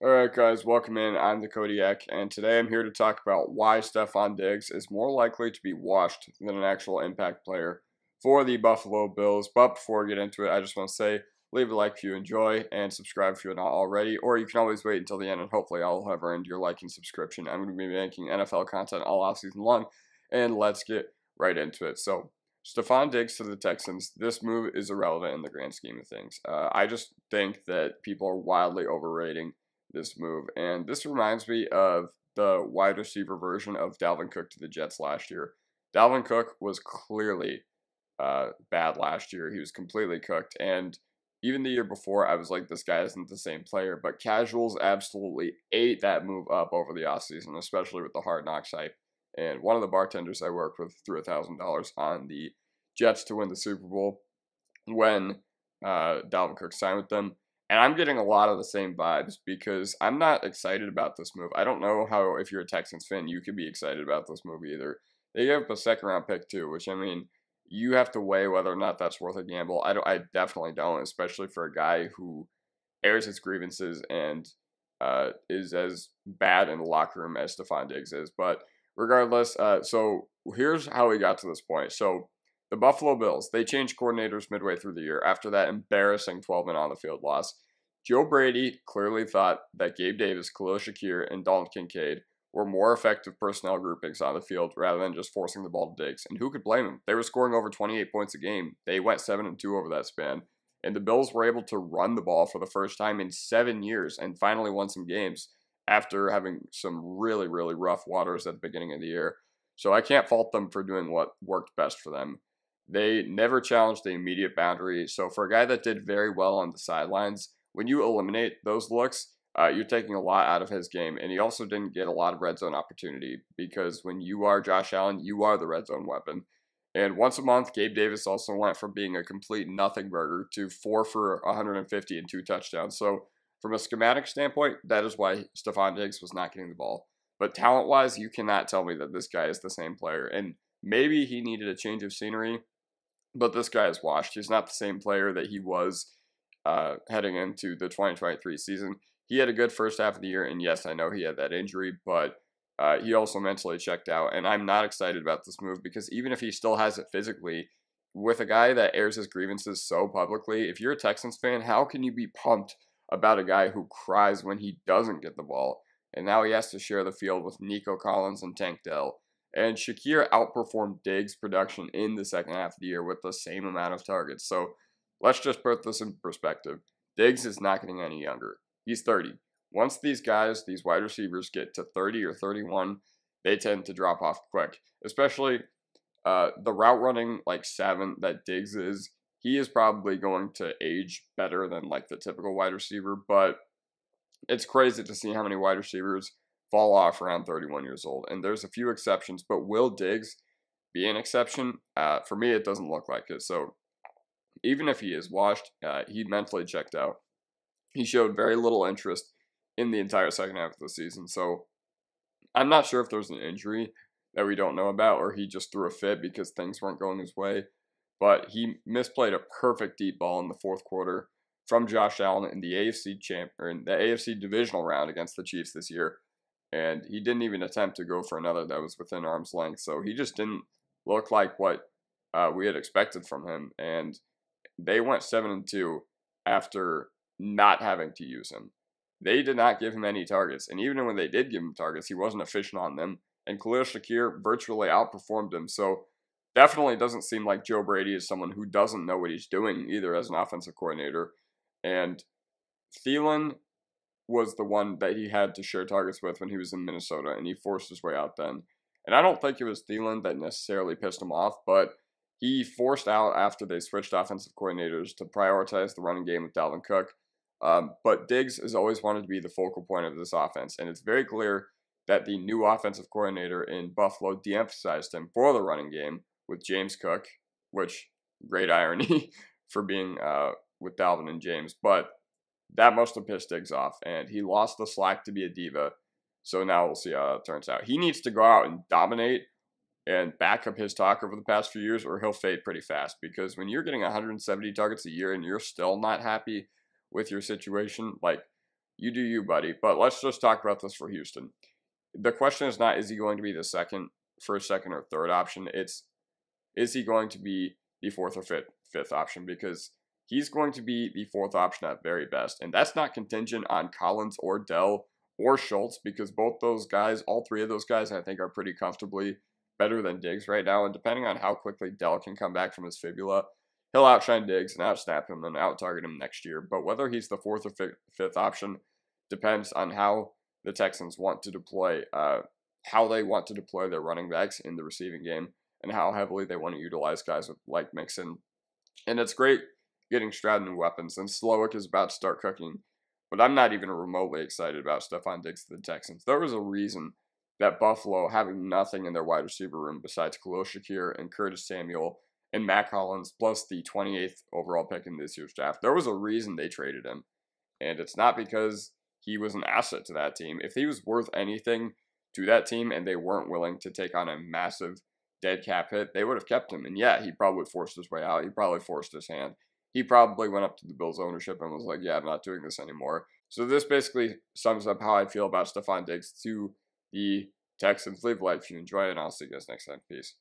Alright guys, welcome in. I'm the Kodiak, and today I'm here to talk about why Stefon Diggs is more likely to be washed than an actual impact player for the Buffalo Bills. But before we get into it, I just want to say, leave a like if you enjoy, and subscribe if you're not already, or you can always wait until the end, and hopefully I'll have earned your like and subscription. I'm going to be making NFL content all off season long, and let's get right into it. So, Stefon Diggs to the Texans, this move is irrelevant in the grand scheme of things. Uh, I just think that people are wildly overrating this move. And this reminds me of the wide receiver version of Dalvin Cook to the Jets last year. Dalvin Cook was clearly uh, bad last year. He was completely cooked. And even the year before, I was like, this guy isn't the same player. But casuals absolutely ate that move up over the offseason, especially with the hard knocks hype. And one of the bartenders I worked with threw $1,000 on the Jets to win the Super Bowl when uh, Dalvin Cook signed with them. And I'm getting a lot of the same vibes because I'm not excited about this move. I don't know how, if you're a Texans fan, you could be excited about this move either. They gave up a second round pick too, which I mean, you have to weigh whether or not that's worth a gamble. I don't. I definitely don't, especially for a guy who airs his grievances and uh, is as bad in the locker room as Stefon Diggs is. But regardless, uh, so here's how we got to this point. So the Buffalo Bills, they changed coordinators midway through the year after that embarrassing 12 man on the field loss. Joe Brady clearly thought that Gabe Davis, Khalil Shakir, and Dalton Kincaid were more effective personnel groupings on the field rather than just forcing the ball to Diggs. And who could blame them? They were scoring over 28 points a game. They went 7 and 2 over that span. And the Bills were able to run the ball for the first time in seven years and finally won some games after having some really, really rough waters at the beginning of the year. So I can't fault them for doing what worked best for them. They never challenged the immediate boundary. So for a guy that did very well on the sidelines, when you eliminate those looks, uh, you're taking a lot out of his game. And he also didn't get a lot of red zone opportunity because when you are Josh Allen, you are the red zone weapon. And once a month, Gabe Davis also went from being a complete nothing burger to four for 150 and two touchdowns. So from a schematic standpoint, that is why Stefon Diggs was not getting the ball. But talent wise, you cannot tell me that this guy is the same player. And maybe he needed a change of scenery but this guy is washed. He's not the same player that he was uh, heading into the 2023 season. He had a good first half of the year, and yes, I know he had that injury, but uh, he also mentally checked out. And I'm not excited about this move because even if he still has it physically, with a guy that airs his grievances so publicly, if you're a Texans fan, how can you be pumped about a guy who cries when he doesn't get the ball? And now he has to share the field with Nico Collins and Tank Dell. And Shakir outperformed Diggs' production in the second half of the year with the same amount of targets. So let's just put this in perspective. Diggs is not getting any younger. He's 30. Once these guys, these wide receivers, get to 30 or 31, they tend to drop off quick. Especially uh, the route running like seven that Diggs is. He is probably going to age better than like the typical wide receiver, but it's crazy to see how many wide receivers fall off around 31 years old. And there's a few exceptions, but will Diggs be an exception? Uh, for me, it doesn't look like it. So even if he is washed, uh, he mentally checked out. He showed very little interest in the entire second half of the season. So I'm not sure if there's an injury that we don't know about or he just threw a fit because things weren't going his way. But he misplayed a perfect deep ball in the fourth quarter from Josh Allen in the AFC champ or in the AFC divisional round against the Chiefs this year and he didn't even attempt to go for another that was within arm's length. So he just didn't look like what uh, we had expected from him, and they went seven and two after not having to use him. They did not give him any targets, and even when they did give him targets, he wasn't efficient on them. And Khalil Shakir virtually outperformed him. So definitely doesn't seem like Joe Brady is someone who doesn't know what he's doing either as an offensive coordinator. And Thielen was the one that he had to share targets with when he was in Minnesota, and he forced his way out then. And I don't think it was Thielen that necessarily pissed him off, but he forced out after they switched offensive coordinators to prioritize the running game with Dalvin Cook. Um, but Diggs has always wanted to be the focal point of this offense, and it's very clear that the new offensive coordinator in Buffalo de-emphasized him for the running game with James Cook, which great irony for being uh, with Dalvin and James, but that must have pissed Diggs off, and he lost the slack to be a diva. So now we'll see how it turns out. He needs to go out and dominate and back up his talk over the past few years, or he'll fade pretty fast. Because when you're getting 170 targets a year and you're still not happy with your situation, like you do you, buddy. But let's just talk about this for Houston. The question is not is he going to be the second, first, second, or third option. It's is he going to be the fourth or fifth fifth option because he's going to be the fourth option at very best, and that's not contingent on Collins or Dell or Schultz because both those guys, all three of those guys, I think are pretty comfortably better than Diggs right now. And depending on how quickly Dell can come back from his fibula, he'll outshine Diggs and outsnap him and out target him next year. But whether he's the fourth or fifth option depends on how the Texans want to deploy, uh, how they want to deploy their running backs in the receiving game, and how heavily they want to utilize guys like Mixon. And it's great getting Stroud new weapons, and Slowik is about to start cooking. But I'm not even remotely excited about Stefon Diggs to the Texans. There was a reason that Buffalo, having nothing in their wide receiver room besides Khalil Shakir and Curtis Samuel and Mack Hollins, plus the 28th overall pick in this year's draft, there was a reason they traded him. And it's not because he was an asset to that team. If he was worth anything to that team and they weren't willing to take on a massive dead cap hit, they would have kept him. And yeah, he probably forced his way out. He probably forced his hand. He probably went up to the Bills ownership and was like, yeah, I'm not doing this anymore. So this basically sums up how I feel about Stefon Diggs to the Texans. Like if you enjoy it, and I'll see you guys next time. Peace.